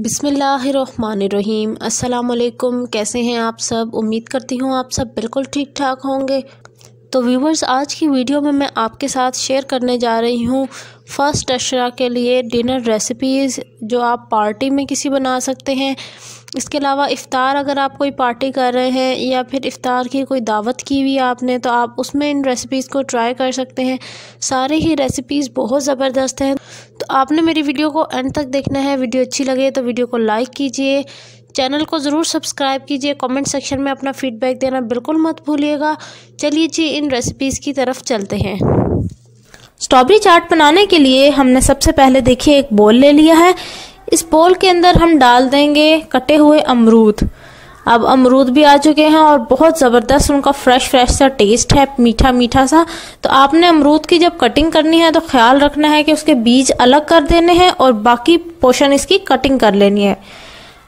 बिसमीम् अल्लाम कैसे हैं आप सब? उम्मीद करती हूँ आप सब बिल्कुल ठीक ठाक होंगे। तो व्यूवर्स, आज की वीडियो में मैं आपके साथ शेयर करने जा रही हूँ फ़र्स्ट अशरा के लिए डिनर रेसिपीज़ जो आप पार्टी में किसी बना सकते हैं। इसके अलावा इफ़ार अगर आप कोई पार्टी कर रहे हैं या फिर इफ़ार की कोई दावत की हुई आपने तो आप उसमें इन रेसिपीज़ को ट्राई कर सकते हैं। सारे ही रेसिपीज़ बहुत ज़बरदस्त हैं। तो आपने मेरी वीडियो को एंड तक देखना है। वीडियो अच्छी लगे तो वीडियो को लाइक कीजिए। चैनल को ज़रूर सब्सक्राइब कीजिए। कमेंट सेक्शन में अपना फ़ीडबैक देना बिल्कुल मत भूलिएगा। चलिए जी, इन रेसिपीज़ की तरफ़ चलते हैं। स्ट्रॉबेरी चाट बनाने के लिए हमने सबसे पहले देखिए एक बोल ले लिया है। इस बोल के अंदर हम डाल देंगे कटे हुए अमरूद। अब अमरूद भी आ चुके हैं और बहुत ज़बरदस्त उनका फ्रेश फ्रेश सा टेस्ट है, मीठा मीठा सा। तो आपने अमरूद की जब कटिंग करनी है तो ख्याल रखना है कि उसके बीज अलग कर देने हैं और बाकी पोर्शन इसकी कटिंग कर लेनी है।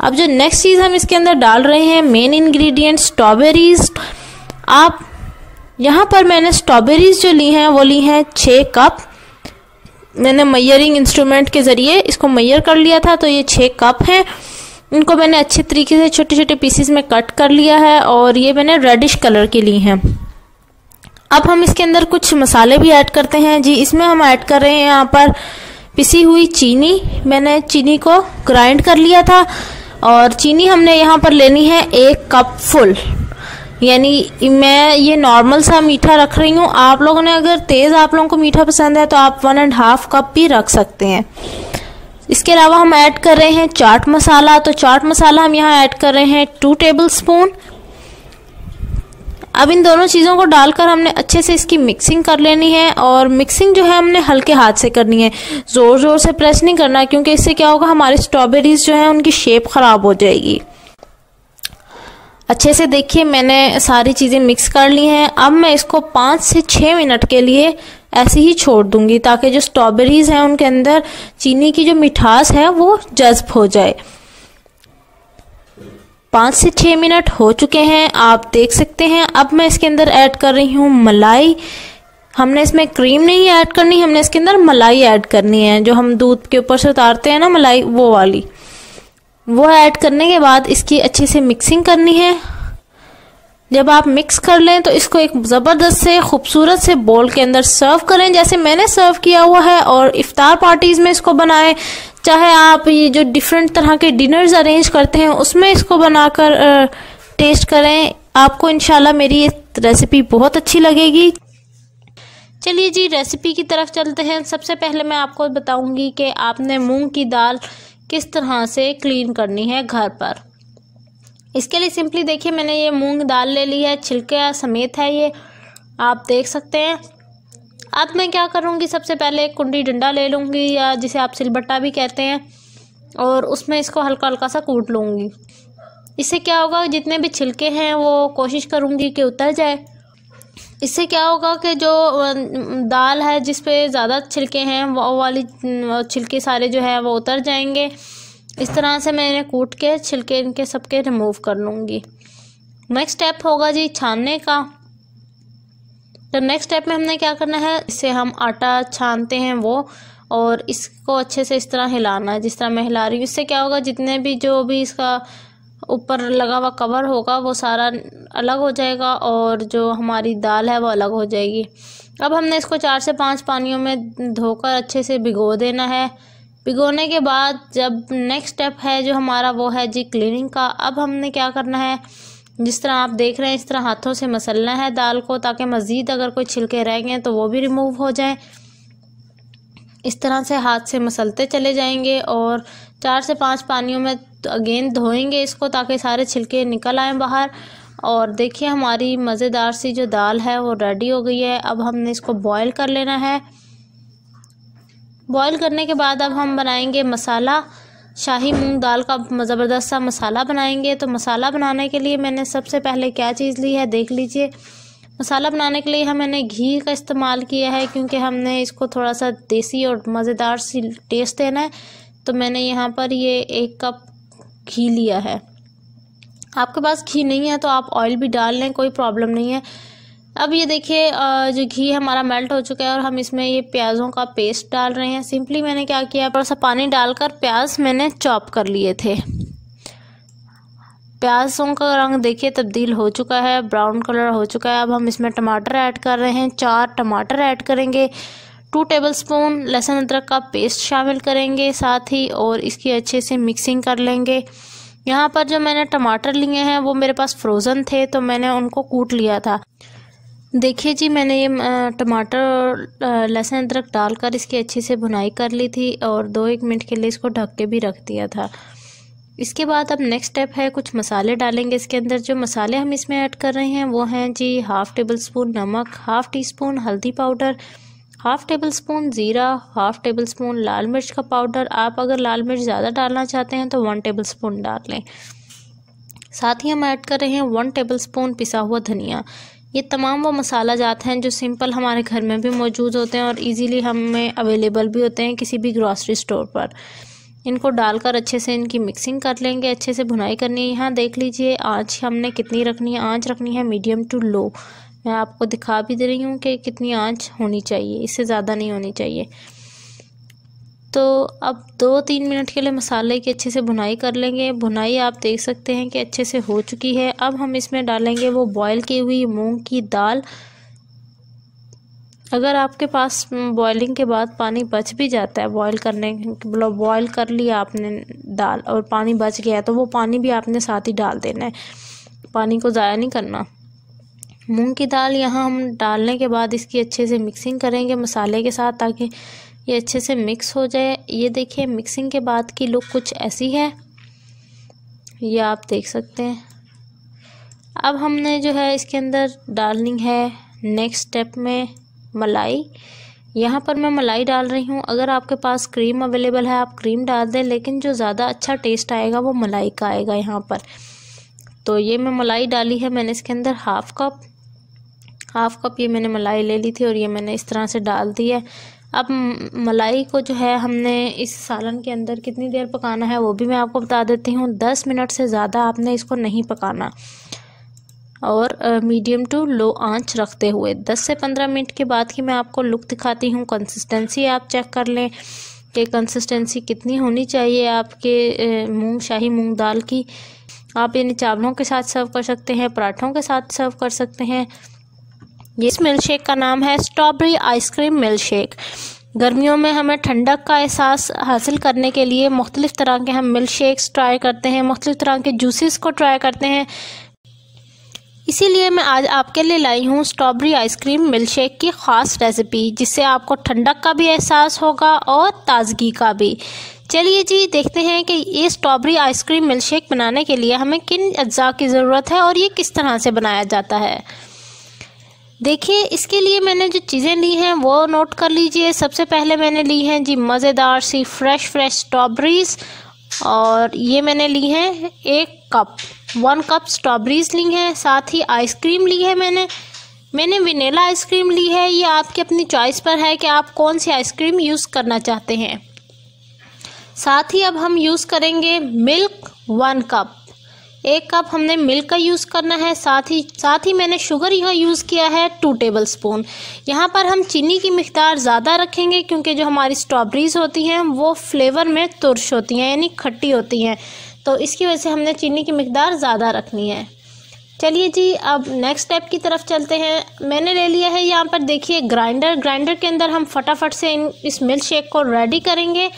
अब जो नेक्स्ट चीज़ हम इसके अंदर डाल रहे हैं मेन इंग्रेडिएंट स्ट्रॉबेरीज आप, यहाँ पर मैंने स्ट्रॉबेरीज जो ली हैं, वो ली हैं छः कप मैंने मैयरिंग इंस्ट्रूमेंट के ज़रिए इसको मैयर कर लिया था तो ये छः कप हैं। इनको मैंने अच्छे तरीके से छोटे छोटे पीसीस में कट कर लिया है और ये मैंने रेडिश कलर की ली हैं। अब हम इसके अंदर कुछ मसाले भी ऐड करते हैं। जी, इसमें हम ऐड कर रहे हैं यहाँ पर पिसी हुई चीनी। मैंने चीनी को ग्राइंड कर लिया था और चीनी हमने यहाँ पर लेनी है एक कप फुल यानी मैं ये नॉर्मल सा मीठा रख रही हूँ। आप लोगों ने अगर तेज़ आप लोगों को मीठा पसंद है तो आप वन एंड हाफ़ कप भी रख सकते हैं। इसके अलावा हम ऐड कर रहे हैं चाट मसाला। तो चाट मसाला हम यहाँ ऐड कर रहे हैं टू टेबल स्पून अब इन दोनों चीज़ों को डालकर हमने अच्छे से इसकी मिक्सिंग कर लेनी है और मिक्सिंग जो है हमने हल्के हाथ से करनी है। ज़ोर ज़ोर से प्रेस नहीं करना, क्योंकि इससे क्या होगा, हमारी स्ट्रॉबेरीज जो है, उनकी शेप ख़राब हो जाएगी। अच्छे से देखिए, मैंने सारी चीज़ें मिक्स कर ली हैं। अब मैं इसको पाँच से छः मिनट के लिए ऐसे ही छोड़ दूँगी ताकि जो स्ट्रॉबेरीज हैं उनके अंदर चीनी की जो मिठास है वो जज्ब हो जाए। पाँच से छः मिनट हो चुके हैं, आप देख सकते हैं। अब मैं इसके अंदर ऐड कर रही हूँ मलाई। हमने इसमें क्रीम नहीं ऐड करनी, हमने इसके अंदर मलाई ऐड करनी है। जो हम दूध के ऊपर से उतारते हैं ना मलाई, वो वाली। वो ऐड करने के बाद इसकी अच्छे से मिक्सिंग करनी है। जब आप मिक्स कर लें तो इसको एक ज़बरदस्त से, खूबसूरत से बोल के अंदर सर्व करें, जैसे मैंने सर्व किया हुआ है और इफ्तार पार्टीज़ में इसको बनाएँ। चाहे आप ये जो डिफरेंट तरह के डिनर्स अरेंज करते हैं, उसमें इसको बनाकर टेस्ट करें। आपको इनशाला मेरी ये रेसिपी बहुत अच्छी लगेगी। चलिए जी रेसिपी की तरफ़ चलते हैं। सबसे पहले मैं आपको बताऊँगी कि आपने मूंग की दाल किस तरह से क्लीन करनी है घर पर। इसके लिए सिंपली देखिए, मैंने ये मूंग दाल ले ली है, छिलके समेत है ये। आप देख सकते हैं। अब मैं क्या करूँगी, सबसे पहले एक कुंडी डंडा ले लूँगी, या जिसे आप सिलबट्टा भी कहते हैं, और उसमें इसको हल्का हल्का सा कूट लूँगी। इससे क्या होगा, जितने भी छिलके हैं, वो कोशिश करूँगी कि उतर जाए। इससे क्या होगा कि जो दाल है जिस पे ज़्यादा छिलके हैं, वो वाली छिलके सारे जो है वो उतर जाएँगे। इस तरह से मैं इन्हें कूट के छिलके इनके सबके रिमूव कर लूँगी। नेक्स्ट स्टेप होगा जी छानने का। तो नेक्स्ट स्टेप में हमने क्या करना है इससे हम आटा छानते हैं वो, और इसको अच्छे से इस तरह हिलाना है, जिस तरह मैं हिला रही हूँ। इससे क्या होगा, जितने भी जो भी इसका ऊपर लगा हुआ कवर होगा, वो सारा अलग हो जाएगा और जो हमारी दाल है वो अलग हो जाएगी। अब हमने इसको चार से पाँच पानियों में धोकर अच्छे से भिगो देना है। भिगोने के बाद जब नेक्स्ट स्टेप है जो हमारा वो है जी क्लीनिंग का। अब हमने क्या करना है? जिस तरह आप देख रहे हैं, इस तरह हाथों से मसलना है दाल को ताकि मज़ीद अगर कोई छिलके रह गए तो वो भी रिमूव हो जाए। इस तरह से हाथ से मसलते चले जाएँगे और चार से पाँच पानियों में अगेन धोएँगे इसको ताकि सारे छिलके निकल आएँ बाहर। और देखिए हमारी मज़ेदार सी जो दाल है वो रेडी हो गई है। अब हमने इसको बॉईल कर लेना है। बॉईल करने के बाद अब हम बनाएँगे मसाला। शाही मूंग दाल का ज़बरदस्त सा मसाला बनाएँगे। तो मसाला बनाने के लिए मैंने सबसे पहले क्या चीज़ ली है देख लीजिए। मसाला बनाने के लिए हम मैंने घी का इस्तेमाल किया है क्योंकि हमने इसको थोड़ा सा देसी और मज़ेदार सी टेस्ट देना है। तो मैंने यहाँ पर ये एक कप घी लिया है। आपके पास घी नहीं है तो आप ऑयल भी डाल लें, कोई प्रॉब्लम नहीं है। अब ये देखिए जो घी हमारा मेल्ट हो चुका है और हम इसमें ये प्याज़ों का पेस्ट डाल रहे हैं। सिंपली मैंने क्या किया थोड़ा सा पानी डालकर प्याज मैंने चॉप कर लिए थे। प्याज़ों का रंग देखिए, तब्दील हो चुका है ब्राउन कलर हो चुका है। अब हम इसमें टमाटर ऐड कर रहे हैं। चार टमाटर ऐड करेंगे। टू टेबलस्पून लहसुन अदरक का पेस्ट शामिल करेंगे साथ ही और इसकी अच्छे से मिक्सिंग कर लेंगे। यहाँ पर जो मैंने टमाटर लिए हैं, वो मेरे पास फ्रोज़न थे तो मैंने उनको कूट लिया था। देखिए जी, मैंने ये टमाटर लहसुन अदरक डालकर इसकी अच्छे से भुनाई कर ली थी और दो एक मिनट के लिए इसको ढक के भी रख दिया था। इसके बाद अब नेक्स्ट स्टेप है, कुछ मसाले डालेंगे इसके अंदर। जो मसाले हम इसमें ऐड कर रहे हैं, वो हैं जी हाफ़ टेबल स्पून नमक हाफ़ टी स्पून हल्दी पाउडर हाफ़ टेबल स्पून ज़ीरा, हाफ़ टेबल स्पून लाल मिर्च का पाउडर। आप अगर लाल मिर्च ज़्यादा डालना चाहते हैं तो वन टेबल स्पून डाल लें। साथ ही हम ऐड कर रहे हैं वन टेबल स्पून पिसा हुआ धनिया। ये तमाम वो मसाला जात हैं जो सिंपल हमारे घर में भी मौजूद होते हैं और इजीली हमें अवेलेबल भी होते हैं किसी भी ग्रॉसरी स्टोर पर। इनको डालकर अच्छे से इनकी मिक्सिंग कर लेंगे, अच्छे से भुनाई करनी है। यहाँ देख लीजिए आँच हमने कितनी रखनी है? आँच रखनी है मीडियम टू लो मैं आपको दिखा भी दे रही हूँ कि कितनी आँच होनी चाहिए, इससे ज़्यादा नहीं होनी चाहिए। तो अब दो तीन मिनट के लिए मसाले की अच्छे से भुनाई कर लेंगे। भुनाई आप देख सकते हैं कि अच्छे से हो चुकी है। अब हम इसमें डालेंगे वो बॉयल की हुई मूंग की दाल। अगर आपके पास बॉयलिंग के बाद पानी बच भी जाता है बॉयल करने मतलब बॉयल कर लिया आपने दाल और पानी बच गया तो वो पानी भी आपने साथ ही डाल देना है। पानी को ज़ाया नहीं करना। मूंग की दाल यहाँ हम डालने के बाद इसकी अच्छे से मिक्सिंग करेंगे मसाले के साथ ताकि ये अच्छे से मिक्स हो जाए। ये देखिए मिक्सिंग के बाद की लुक कुछ ऐसी है। ये आप देख सकते हैं। अब हमने जो है इसके अंदर डालनी है नेक्स्ट स्टेप में मलाई। यहाँ पर मैं मलाई डाल रही हूँ। अगर आपके पास क्रीम अवेलेबल है, आप क्रीम डाल दें, लेकिन जो ज़्यादा अच्छा टेस्ट आएगा वो मलाई का आएगा यहाँ पर। तो ये मैं मलाई डाली है मैंने इसके अंदर हाफ़ कप हाफ़ कप ये मैंने मलाई ले ली थी और ये मैंने इस तरह से डाल दी है। अब मलाई को जो है हमने इस सालन के अंदर कितनी देर पकाना है वो भी मैं आपको बता देती हूँ। दस मिनट से ज़्यादा आपने इसको नहीं पकाना। और मीडियम टू लो आँच रखते हुए। 10 से 15 मिनट के बाद की मैं आपको लुक दिखाती हूँ। कंसिस्टेंसी आप चेक कर लें कि कंसिस्टेंसी कितनी होनी चाहिए आपके मूंग, शाही मूंग दाल की। आप इन चावलों के साथ सर्व कर सकते हैं, पराठों के साथ सर्व कर सकते हैं। इस मिल्क शेक का नाम है स्ट्रॉबेरी आइसक्रीम मिल्क शेक गर्मियों में हमें ठंडक का एहसास हासिल करने के लिए मुख्तलिफ़ तरह के हम मिल्क शेक्स ट्राई करते हैं, मुख्तलिफ़ तरह के जूसेस को ट्राई करते हैं। इसीलिए मैं आज आपके लिए लाई हूँ स्ट्रॉबेरी आइसक्रीम मिल्क शेक की ख़ास रेसिपी जिससे आपको ठंडक का भी एहसास होगा और ताजगी का भी। चलिए जी, देखते हैं कि ये स्ट्रॉबेरी आइसक्रीम मिल्क शेक बनाने के लिए हमें किन अज्जा की ज़रूरत है और ये किस तरह से बनाया जाता है। देखिए, इसके लिए मैंने जो चीज़ें ली हैं, वो नोट कर लीजिए। सबसे पहले मैंने ली हैं जी मज़ेदार सी फ्रेश फ्रेश स्ट्रॉबेरीज़ और ये मैंने ली हैं एक कप वन कप स्ट्रॉबेरीज ली हैं, साथ ही आइसक्रीम ली है मैंने। मैंने वनीला आइसक्रीम ली है। ये आपकी अपनी चॉइस पर है कि आप कौन सी आइसक्रीम यूज़ करना चाहते हैं। साथ ही अब हम यूज़ करेंगे मिल्क वन कप एक कप हमने मिल्क का यूज़ करना है, साथ ही साथ ही मैंने शुगर यहाँ यूज़ किया है टू टेबल स्पून यहाँ पर हम चीनी की मकदार ज़्यादा रखेंगे क्योंकि जो हमारी स्ट्रॉबेरीज़ होती हैं, वो फ्लेवर में तुरश होती हैं, यानी खट्टी होती हैं। तो इसकी वजह से हमने चीनी की मकदार ज़्यादा रखनी है। चलिए जी, अब नेक्स्ट स्टेप की तरफ़ चलते हैं। मैंने ले लिया है यहाँ पर, देखिए ग्राइंडर ग्राइंडर के अंदर हम फटाफट से इन, इस मिल्क शेक को रेडी करेंगे।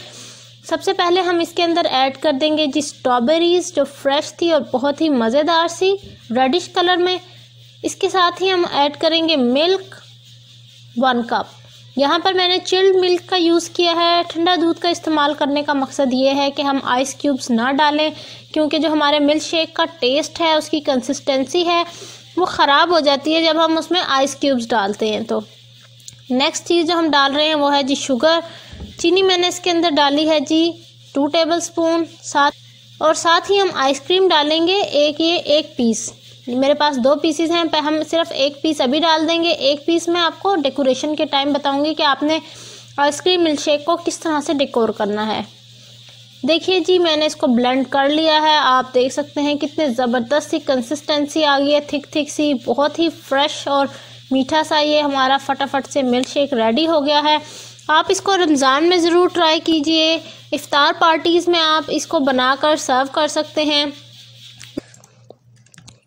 सबसे पहले हम इसके अंदर ऐड कर देंगे जी स्ट्रॉबेरीज़ जो फ्रेश थी और बहुत ही मज़ेदार सी रेडिश कलर में। इसके साथ ही हम ऐड करेंगे मिल्क वन कप यहाँ पर मैंने चिल्ड मिल्क का यूज़ किया है। ठंडा दूध का इस्तेमाल करने का मकसद ये है कि हम आइस क्यूब्स ना डालें, क्योंकि जो हमारे मिल्क शेक का टेस्ट है, उसकी कंसिस्टेंसी है, वो ख़राब हो जाती है जब हम उसमें आइस क्यूब्स डालते हैं। तो नेक्स्ट चीज़ जो हम डाल रहे हैं, वो है जी शुगर चीनी मैंने इसके अंदर डाली है जी टू टेबल स्पून साथ और साथ ही हम आइसक्रीम डालेंगे एक ये एक पीस मेरे पास दो पीसीस हैं पर हम सिर्फ़ एक पीस अभी डाल देंगे। एक पीस में आपको डेकोरेशन के टाइम बताऊँगी कि आपने आइसक्रीम मिल्क शेक को किस तरह से डेकोर करना है। देखिए जी, मैंने इसको ब्लेंड कर लिया है। आप देख सकते हैं कितने ज़बरदस्त सी कंसिस्टेंसी आ गई है। थिक थिक सी, बहुत ही फ्रेश और मीठा सा ये हमारा फटाफट से मिल्क शेक रेडी हो गया है। आप इसको रमज़ान में ज़रूर ट्राई कीजिए। इफ़ार पार्टीज़ में आप इसको बनाकर सर्व कर सकते हैं।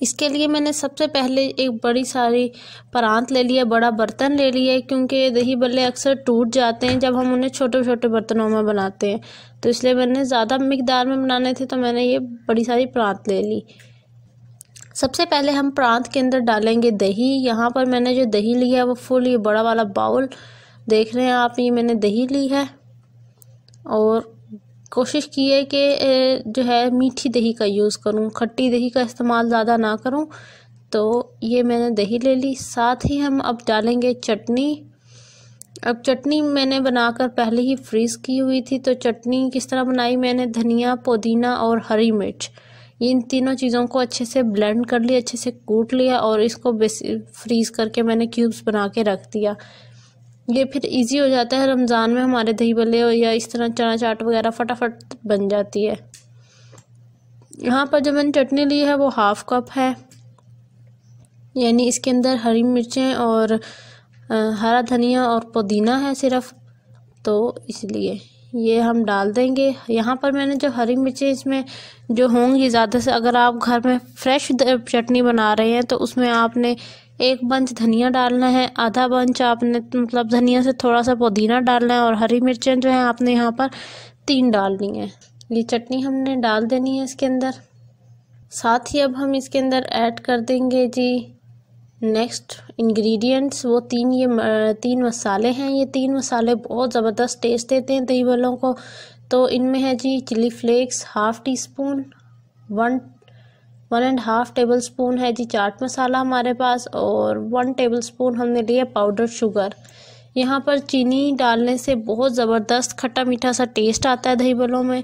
इसके लिए मैंने सबसे पहले एक बड़ी सारी परांत ले लिया बड़ा बर्तन ले लिया क्योंकि दही बल्ले अक्सर टूट जाते हैं जब हम उन्हें छोटे छोटे बर्तनों में बनाते हैं। तो इसलिए मैंने ज़्यादा मकदार में बनाने थे तो मैंने ये बड़ी सारी परांत ले ली। सबसे पहले हम प्रांत के अंदर डालेंगे दही। यहाँ पर मैंने जो दही लिया है, वो फुल ये बड़ा वाला बाउल देख रहे हैं आप, ये मैंने दही ली है और कोशिश की है कि जो है, मीठी दही का यूज़ करूँ, खट्टी दही का इस्तेमाल ज़्यादा ना करूँ। तो ये मैंने दही ले ली, साथ ही हम अब डालेंगे चटनी। अब चटनी मैंने बनाकर पहले ही फ्रीज़ की हुई थी तो चटनी किस तरह बनाई? मैंने धनिया, पुदीना और हरी मिर्च। इन तीनों चीज़ों को अच्छे से ब्लेंड कर लिया, अच्छे से कूट लिया और इसको फ्रीज़ करके मैंने क्यूब्स बना के रख दिया। ये फिर इजी हो जाता है, रमज़ान में हमारे दही बल्ले या इस तरह चना चाट वगैरह फटाफट बन जाती है। यहाँ पर जो मैंने चटनी ली है वो हाफ़ कप है। यानी इसके अंदर हरी मिर्चें और हरा धनिया और पुदीना है सिर्फ़। तो इसलिए ये हम डाल देंगे। यहाँ पर मैंने जो हरी मिर्चें इसमें जो होंगी, ज़्यादा से अगर आप घर में फ्रेश चटनी बना रहे हैं तो उसमें आपने एक बंच धनिया डालना है, आधा बंच आपने मतलब धनिया से थोड़ा सा पुदीना डालना है और हरी मिर्चें जो है आपने यहाँ पर तीन डालनी है। ये चटनी हमने डाल देनी है इसके अंदर। साथ ही अब हम इसके अंदर ऐड कर देंगे जी नेक्स्ट इंग्रेडिएंट्स। वो तीन ये तीन मसाले हैं। ये तीन मसाले बहुत ज़बरदस्त टेस्ट देते हैं दही वालों को। तो इनमें है जी chilli flakes, half teaspoon one one and half tablespoon है जी चाट मसाला हमारे पास और वन टेबल स्पून हमने लिया पाउडर शुगर यहाँ पर चीनी डालने से बहुत ज़बरदस्त खट्टा मीठा सा टेस्ट आता है दही बलों में.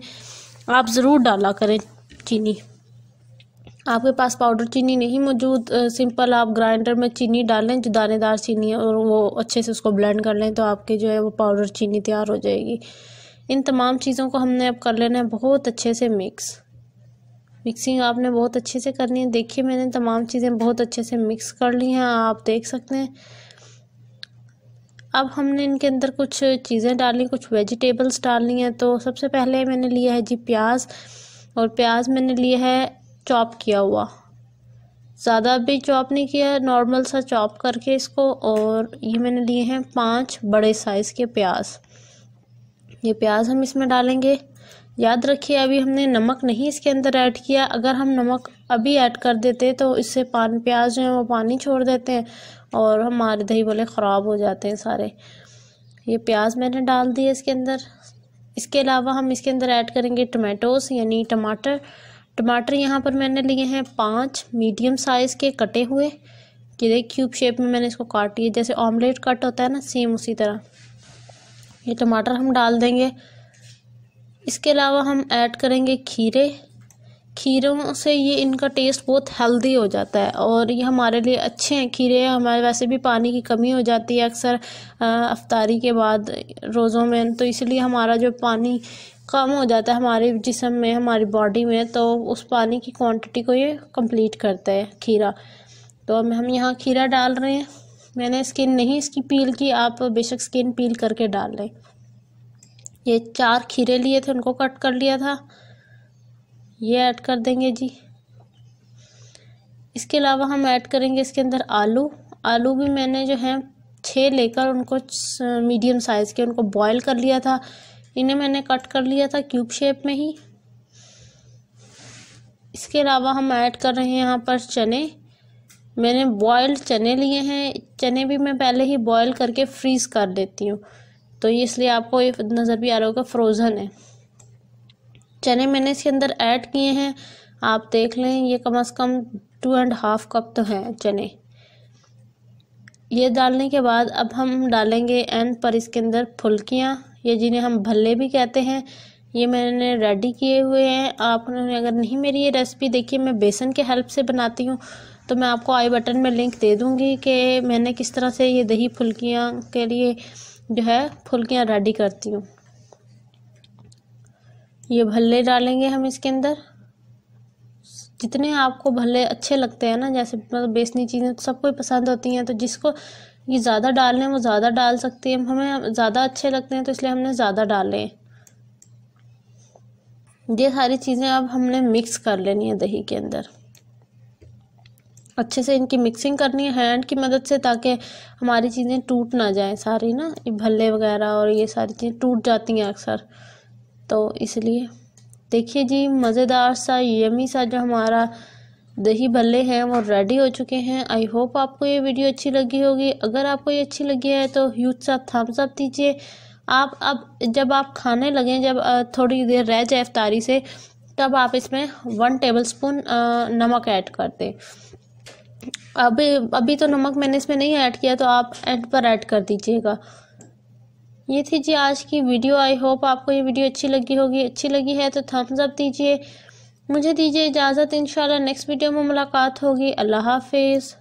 आप ज़रूर डाला करें चीनी. आपके पास पाउडर चीनी नहीं मौजूद सिंपल आप ग्राइंडर में चीनी डालें, जो दानेदार चीनी है और वो अच्छे से उसको ब्लेंड कर लें तो आपके जो है वो पाउडर चीनी तैयार हो जाएगी. इन तमाम चीज़ों को हमने अब कर लेना है बहुत अच्छे से मिक्स मिक्सिंग आपने बहुत अच्छे से करनी है। देखिए, मैंने तमाम चीज़ें बहुत अच्छे से मिक्स कर ली हैं, आप देख सकते हैं। अब हमने इनके अंदर कुछ चीज़ें डाली, कुछ वेजिटेबल्स डालनी है। तो सबसे पहले मैंने लिया है जी प्याज, और प्याज मैंने लिया है चॉप किया हुआ। ज़्यादा भी चॉप नहीं किया, नॉर्मल सा चॉप करके इसको, और ये मैंने लिए हैं पाँच बड़े साइज़ के प्याज। ये प्याज हम इसमें डालेंगे। याद रखिए, अभी हमने नमक नहीं इसके अंदर ऐड किया। अगर हम नमक अभी ऐड कर देते तो इससे पान प्याज जो है, वो पानी छोड़ देते हैं और हमारे दही बोले ख़राब हो जाते हैं सारे। ये प्याज मैंने डाल दिए इसके अंदर। इसके अलावा हम इसके अंदर ऐड करेंगे टमाटोस, यानी टमाटर। टमाटर यहाँ पर मैंने लिए हैं पाँच मीडियम साइज़ के कटे हुए। ये क्यूब शेप में मैंने इसको काट लिया जैसे ऑमलेट कट होता है ना, सेम उसी तरह। ये टमाटर हम डाल देंगे। इसके अलावा हम ऐड करेंगे खीरे। खीरों से ये इनका टेस्ट बहुत हेल्दी हो जाता है और ये हमारे लिए अच्छे हैं। खीरे हमारे वैसे भी पानी की कमी हो जाती है अक्सर अफ्तारी के बाद रोज़ों में। तो इसलिए हमारा जो पानी कम हो जाता है हमारे जिसम में, हमारी बॉडी में तो उस पानी की क्वांटिटी को ये कंप्लीट करता है खीरा। तो अब हम यहाँ खीरा डाल रहे हैं। मैंने स्किन नहीं इसकी पील की, आप बेशक स्किन पील करके डाल लें। ये चार खीरे लिए थे, उनको कट कर लिया था। ये ऐड कर देंगे जी। इसके अलावा हम ऐड करेंगे इसके अंदर आलू। आलू भी मैंने जो है छः लेकर उनको मीडियम साइज़ के उनको बॉईल कर लिया था। इन्हें मैंने कट कर लिया था क्यूब शेप में ही। इसके अलावा हम ऐड कर रहे हैं यहाँ पर चने। मैंने बॉयल्ड चने लिए हैं। चने भी मैं पहले ही बॉयल करके फ्रीज़ कर देती हूँ। तो ये इसलिए आपको ये नज़र भी आ रहा होगा फ्रोज़न है। चने मैंने इसके अंदर ऐड किए हैं। आप देख लें, ये कम अज़ कम टू एंड हाफ़ कप तो हैं चने। ये डालने के बाद अब हम डालेंगे एंड पर इसके अंदर फुल्कियाँ। ये जिन्हें हम भल्ले भी कहते हैं, ये मैंने रेडी किए हुए हैं। आपने अगर नहीं मेरी ये रेसिपी देखी, मैं बेसन के हेल्प से बनाती हूँ। तो मैं आपको आई बटन में लिंक दे दूँगी कि मैंने किस तरह से ये दही फुल्कियाँ के लिए जो है, फुल्कियाँ रेडी करती हूँ। ये भल्ले डालेंगे हम इसके अंदर। जितने आपको भले अच्छे लगते हैं ना, जैसे मतलब बेसनी चीज़ें तो सबको पसंद होती हैं तो जिसको ये ज़्यादा डालने हैं, वो ज़्यादा डाल सकती है। हमें ज़्यादा अच्छे लगते हैं तो इसलिए हमने ज़्यादा डाले ये सारी चीज़ें अब हमने मिक्स कर लेनी है दही के अंदर। अच्छे से इनकी मिक्सिंग करनी है हैंड की मदद से ताकि हमारी चीज़ें टूट ना जाए सारी ना, ये भल्ले वगैरह और ये सारी चीज़ें टूट जाती हैं अक्सर। तो इसलिए देखिए जी, मज़ेदार सा यमी सा जो हमारा दही भल्ले हैं वो रेडी हो चुके हैं। आई होप आपको ये वीडियो अच्छी लगी होगी। अगर आपको ये अच्छी लगी है तो ह्यूज सा थम्स अप दीजिए। आप अब जब आप खाने लगें, जब थोड़ी देर रह जाए अफ्तारी से, तब आप इसमें वन टेबल स्पून नमक ऐड कर दें। अभी अभी तो नमक मैंने इसमें नहीं ऐड किया तो आप एंड पर ऐड कर दीजिएगा। ये थी जी आज की वीडियो। आई होप आपको ये वीडियो अच्छी लगी होगी। अच्छी लगी है तो थम्स अप दीजिए। मुझे दीजिए इजाज़त। इंशाल्लाह नेक्स्ट वीडियो में मुलाकात होगी। अल्लाह हाफिज़।